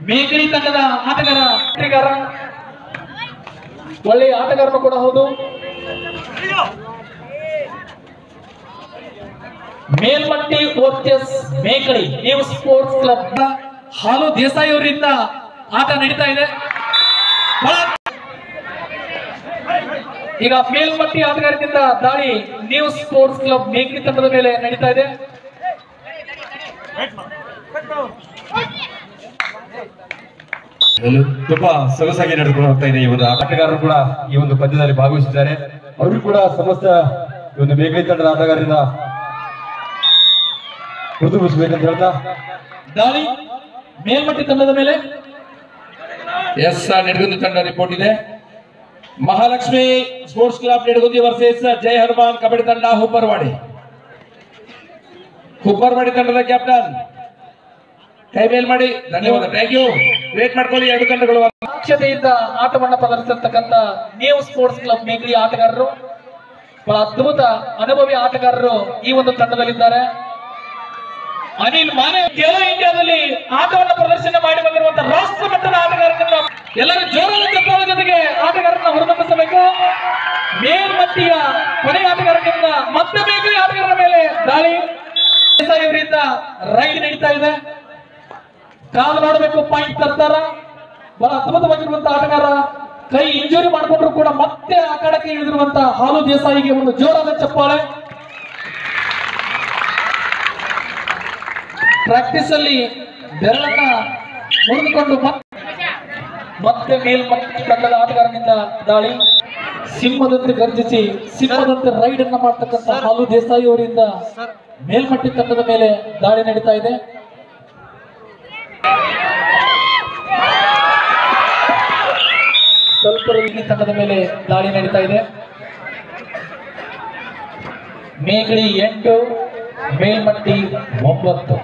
ಮೇಕಳಿ ತಂಡದ ಆಟಗಾರ ಆಟಗಾರ ಒಳ್ಳೆಯ ಆಟಗಾರರು ಕೂಡ ಹೌದು. ಮೇಲ್ಮಟ್ಟಿ ಓರ್ಚಸ್ ಮೇಕಳಿ ನೀವು ಸ್ಪೋರ್ಟ್ಸ್ ಕ್ಲಬ್ ಹಾಲು ದೇಸಾಯಿ ಅವರಿಂದ ಆಟ ನಡೀತಾ ಇದೆ. ಈಗ ಮೇಲ್ಮಟ್ಟಿ ಆಟಗಾರರಿಂದ ದಾಳಿ ನ್ಯೂ ಸ್ಪೋರ್ಟ್ಸ್ ಕ್ಲಬ್ ಮೇಕಳಿ ತಂಡದ ಮೇಲೆ ನಡೀತಾ ಇದೆ. ತುಂಬಾ ಸೊಗಸಾಗಿ ನಡೆದುಕೊಂಡು ಹೋಗ್ತಾ ಇದೆ ಈ ಒಂದು ಆಟಗಾರರು ಕೂಡ ಈ ಒಂದು ಪಂದ್ಯದಲ್ಲಿ ಭಾಗವಹಿಸಿದ್ದಾರೆ. ಅವರು ಕೂಡ ಸಮಸ್ತ ಈ ಒಂದು ಮೇಘಲಿ ತಂಡದ ಆಟಗಾರರಿಂದ ಮೃದುಗೊಳಿಸಬೇಕಂತ ಹೇಳ್ತಾ. ದಾಳಿ ಮೇಲ್ಮಟ್ಟಿ ತಂಡದ ಮೇಲೆ. ಎಸ್ ನೆಡಗುಂದಿ ತಂಡ ರಿಪೋರ್ಟ್ ಇದೆ. Mahalakshmi sports club Nedagundi versus Jaya Hanuman kabaddi ತಂಡ ಹುಬ್ಬರ್ವಾಡಿ. ಹುಬ್ಬರ್ವಾಡಿ ತಂಡದ ಕ್ಯಾಪ್ಟನ್ ಕೈ ಮೇಲ್ ಮಾಡಿ. ಧನ್ಯವಾದ. ಥ್ಯಾಂಕ್ ಯು ವೇಟ್ ಮಾಡ್ಕೊಳ್ಳಿ. ಎರಡು ಗಂಟೆಗಳು ದಕ್ಷತೆಯಿಂದ ಆಟವನ್ನ ಪ್ರದರ್ಶಿಸತಕ್ಕಂತ ನ್ಯೂ ಸ್ಪೋರ್ಟ್ಸ್ ಕ್ಲಬ್ ಮೇಗ್ರಿ ಆಟಗಾರರು, ಬಹಳ ಅದ್ಭುತ ಅನುಭವಿ ಆಟಗಾರರು ಈ ಒಂದು ತಂಡದಲ್ಲಿದ್ದಾರೆ. ಅನಿಲ್ ಮಾನೆ ಖೇಲೋ ಇಂಡಿಯಾದಲ್ಲಿ ಆಟವನ್ನು ಪ್ರದರ್ಶನ ಮಾಡಿ ಬಂದಿರುವಂತಹ ರಾಷ್ಟ್ರ ಮಟ್ಟದ ಆಟಗಾರರನ್ನ ಎಲ್ಲರೂ ಜೋರಾದ ಚಪ್ಪಾಳೆ ಜೊತೆಗೆ ಆಟಗಾರರನ್ನ ಹೊರತಂಬಿಸಬೇಕು ಮೇಲ್ಮಟ್ಟಿಯ ಕೊನೆಯ ಆಟಗಾರರಿಂದ ಮತ್ತೆ ಬೇಕರಿ ಆಟಗಾರರ ಮೇಲೆ ದಾಳಿ. ಅವರಿಂದ ರೈಡ್ ನಡೀತಾ ಇದೆ. ಕಾಲು ನೋಡಬೇಕು ಪಾಯಿಂಟ್ ತರ್ತಾರ ಬಹಳ ಅದ್ಭುತವಾಗಿರುವಂತಹ ಆಟಗಾರ. ಕೈ ಇಂಜುರಿ ಮಾಡಿಕೊಂಡ್ರು ಕೂಡ ಮತ್ತೆ ಆಟಾಡಕ್ಕೆ ಇಳಿದಿರುವಂತಹ ಹಾಲು ದೇಸಾಯಿಗೆ ಒಂದು ಜೋರಾದ ಚಪ್ಪಾಳೆ. ಪ್ರಾಕ್ಟೀಸ್ ಅಲ್ಲಿ ಬೆರಳನ್ನ ಮುರಿದುಕೊಂಡು ಮತ್ತೆ ಮೇಲ್ ಮೇಲ್ಮಟ್ಟಿ ತಂಡದ ಆಟಗಾರನಿಂದ ದಾಳಿ. ಸಿಂಹದಂತೆ ಗರ್ಜಿಸಿ ಸಿಂಹದಂತೆ ರೈಡ್ ಅನ್ನ ಮಾಡ್ತಕ್ಕಂಥ ಹಾಲು ದೇಸಾಯಿ ಅವರಿಂದ ಮೇಲ್ಮಟ್ಟಿ ತಂಡದ ಮೇಲೆ ದಾಳಿ ನಡೀತಾ ಇದೆ. ಸ್ವಲ್ಪ ಈ ತಂಡದ ಮೇಲೆ ದಾಳಿ ನಡೀತಾ ಇದೆ. ಮೇಗಳಿ ಎಂಟು ಮೇಲ್ಮಟ್ಟಿ ಒಂಬತ್ತು.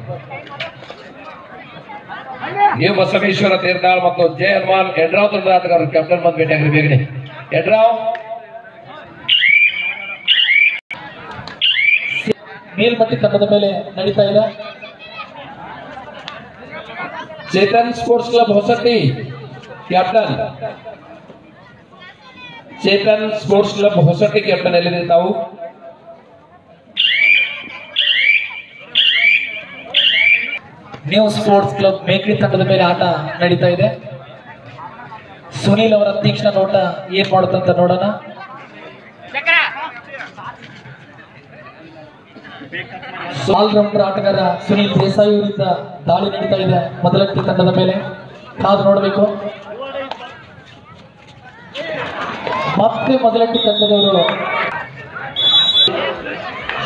ಎ ಬಸವೇಶ್ವರ ತೀರ್ನಾಳ್ ಮತ್ತು ಜೆ ಹನುಮಾನ್ ಯಡ್ರಾವ್ ತಂಡದ ಆಟಗಾರರು ಕ್ಯಾಪ್ಟನ್ ಬಂದು ಭೇಟಿಯಾಗ್ರಿ ಬೇಗನೆ ಯಡ್ರಾವ್ ಮೇಲ್ಮಟ್ಟಿ ತಂಡದ ಮೇಲೆ ನಡೀತಾ ಇದೆ. Chetan sports club Hosatti captain Chetan sports club Hosati captain ಎಲ್ಲಿದೆ ತಾವು ನ್ಯೂ ಸ್ಪೋರ್ಟ್ಸ್ ಕ್ಲಬ್ ಮೇಕ್ರಿ ತಂಡದ ಮೇಲೆ ಆಟ ನಡೀತಾ ಇದೆ. ಸುನೀಲ್ ಅವರ ತೀಕ್ಷ್ಣ ನೋಟ ಏನ್ ಮಾಡುತ್ತಂತ ನೋಡೋಣ. ಆಲ್ರೌಂಡರ್ ಆಟಗಾರ ಸುನೀಲ್ ದೇಸಾಯಿ ಅವರಿಂದ ದಾಳಿ ನಡೀತಾ ಇದೆ. ಮೊದಲಕ್ಕೆ ತಂಡದ ಮೇಲೆ ಕಾದು ನೋಡಬೇಕು. ಮತ್ತೆ ಮೊದಲಕ್ಕೆ ತಂಡದವರು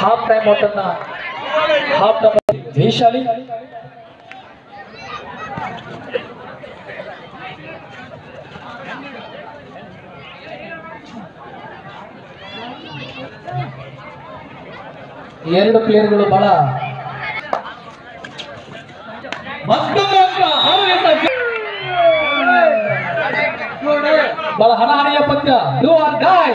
ಹಾಫ್ ಟೈಮ್ ಔಟ್ ಅನ್ನ ಹಾಫ್ ಟೈಮ್ ಜಯಶಾಲಿ ಎರಡು ಪ್ಲೇಯರ್ಗಳು ಬಹಳ ಬಹಳ ಹಣಹಣಿಯ ಪಂದ್ಯ. ಯು ಆರ್ ಗಾಯ್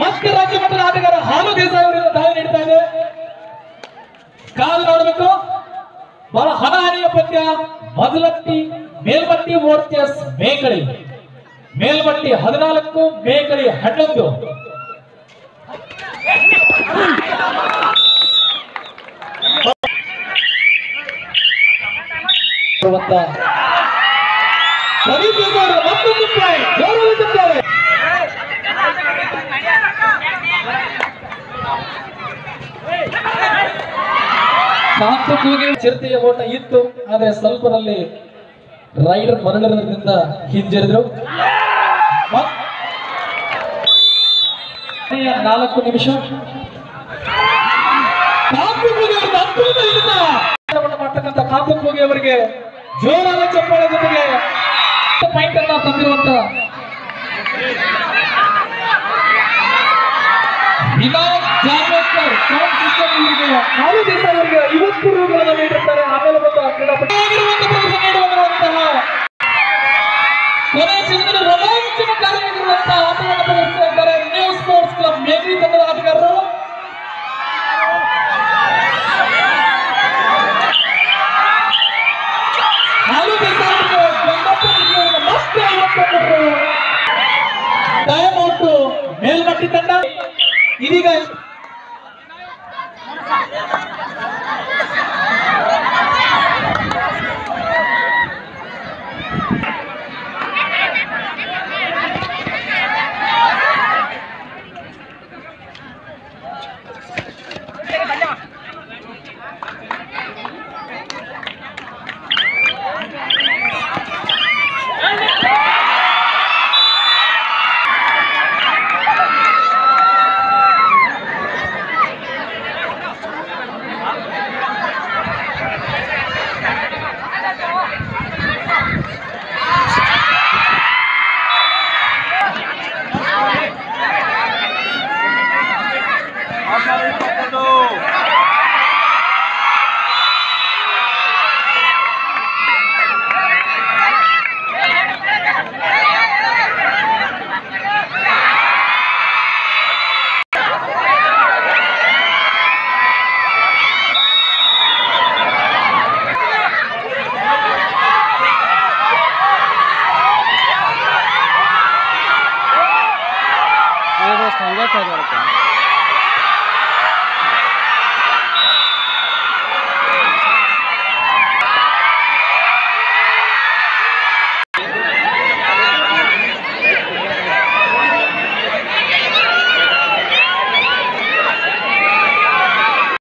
ಮತ್ತೆ ರಾಜ್ಯ ಮಟ್ಟದ ಆಟಗಾರ ಹಾಲು ದೇಸಾಯಿ ಅವರಿಂದ ದಾಳಿ ನೀಡ್ತಾ ಇದೆ. ಕಾಲು ನೋಡಬೇಕು. ಬಹಳ ಹಣಾಹಣಿಯ ಪಂದ್ಯ ಮೊದಲಟ್ಟಿ ಮೇಲ್ಮಟ್ಟಿ ವರ್ಚಸ್ ಮೇಕಳಿ. ಮೇಲ್ಮಟ್ಟಿ ಹದಿನಾಲ್ಕು ಮೇಕಳಿ ಹನ್ನೊಂದು. ಮತ್ತೊಂದು ಪಾಯಿಂಟ್ ಗೌರವ ಕಾಂತಕೂಗೆ ಚಿರತೆಯ ಓಟ ಇತ್ತು, ಆದ್ರೆ ಸ್ವಲ್ಪದಲ್ಲಿ ರೈಡರ್ ಮರಳಿರೋದ್ರಿಂದ ಹಿಂಜರಿದ್ರು. ನಾಲ್ಕು ನಿಮಿಷ. ಮಾಡ್ತಕ್ಕಂಥ ಕಾಪು ಹೋಗಿ ಅವರಿಗೆ ಜೋರಾದ ಚಪ್ಪಾಳೆ ಜೊತೆಗೆ ಪಾಯಿಂಟ್ ಅನ್ನ ತಂದಿರುವಂತ ವಿನೋದ್ ಜಾನ್ವೇಕರ್ ಸೌಂಡ್ ಸಿಸ್ಟಮ್ ಇವರಿಗೆ ನಾಲ್ಕು ದಿವಸ ಅವರಿಗೆ ಐವತ್ತು ರೂಗಳನ್ನು ನೀಡಿರ್ತಾರೆ ಆಮೇಲೆ ಬಂದು ಕ್ರೀಡಾಪಟು ರೋಮಾಂಚನ ಕಾರ್ಯ ಆಟವನ್ನು ನ್ಯೂ ಸ್ಪೋರ್ಟ್ಸ್ ಕ್ಲಬ್ ಮೇಘಿ ತಂಡದ ಆಟಗಾರರು. ನಾಲ್ಕು ದಿವಸ ಮತ್ತೆ ಐವತ್ತೊಂದು ಟೈಮ್ ಔಟ್ ಮೇಲ್ಮಟ್ಟಿ ತಂಡ. ಇದೀಗ